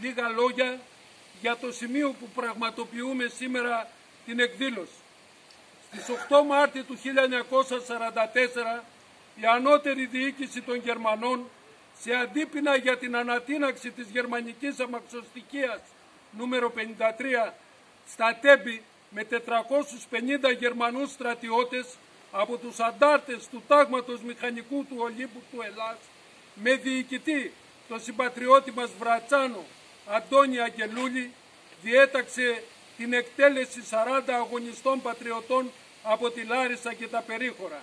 λίγα λόγια για το σημείο που πραγματοποιούμε σήμερα την εκδήλωση. Στις 8 Μάρτη του 1944 η ανώτερη διοίκηση των Γερμανών σε αντίπεινα για την ανατείναξη της γερμανικής αμαξοστοιχίας νούμερο 53 στα Τέμπη με 450 Γερμανούς στρατιώτες από τους αντάρτες του τάγματος μηχανικού του Ολύμπου του Ελλάς με διοικητή τον συμπατριώτη μας Βρατσάνο Αντώνη Αγγελούλη διέταξε την εκτέλεση 40 αγωνιστών πατριωτών από τη Λάρισα και τα περίχωρα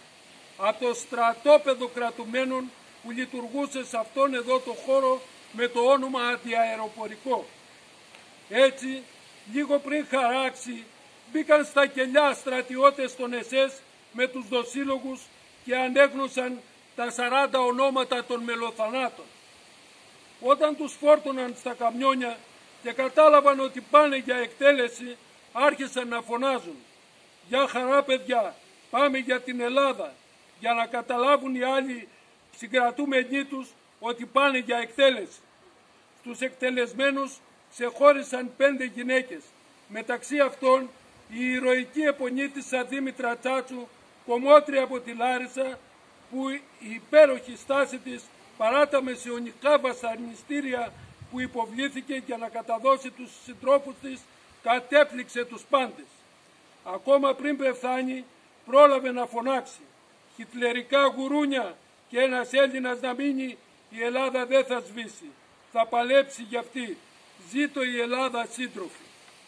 από το στρατόπεδο κρατουμένων που λειτουργούσε σε αυτόν εδώ το χώρο με το όνομα αντιαεροπορικό. Έτσι, λίγο πριν χαράξει, μπήκαν στα κελιά στρατιώτες των ΕΣΕΣ με τους δοσύλλογους και ανέγνωσαν τα 40 ονόματα των μελοθανάτων. Όταν τους φόρτωναν στα καμιόνια και κατάλαβαν ότι πάνε για εκτέλεση, άρχισαν να φωνάζουν «Για χαρά παιδιά, πάμε για την Ελλάδα», για να καταλάβουν οι άλλοι συγκρατούμενοι τους ότι πάνε για εκτέλεση. Στους εκτελεσμένους ξεχώρισαν πέντε γυναίκες, μεταξύ αυτών η ηρωική επονίτησα Δήμητρα Τσάτσου, κομμότρια από τη Λάρισα, που η υπέροχη στάση της παρά τα μεσαιωνικά βασανιστήρια που υποβλήθηκε για να καταδώσει τους συντρόφους της, κατέπληξε τους πάντες. Ακόμα πριν πεθάνει, πρόλαβε να φωνάξει «Χιτλερικά γουρούνια και ένας Έλληνας να μείνει, η Ελλάδα δεν θα σβήσει. Θα παλέψει για αυτή. Ζήτω η Ελλάδα σύντροφη».